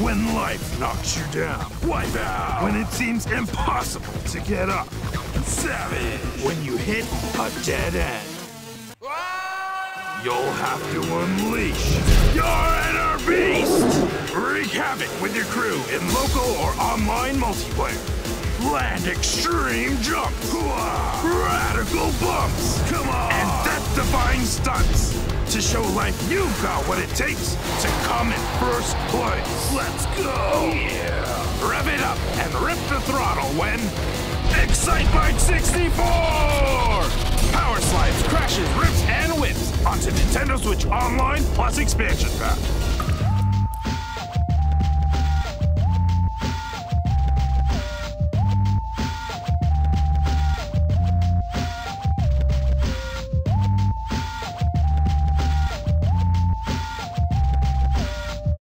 When life knocks you down. Wipe out. When it seems impossible to get up. Savage. When you hit a dead end. You'll have to unleash your inner beast! Wreak havoc with your crew in local or online multiplayer. Land extreme jumps, radical bumps, come on, and death-defying stunts to show life you've got what it takes to come in first place. Let's go! Yeah! Rev it up and rip the throttle when Excitebike 64! Power slides, crashes, rips, and whips onto Nintendo Switch Online plus expansion pack.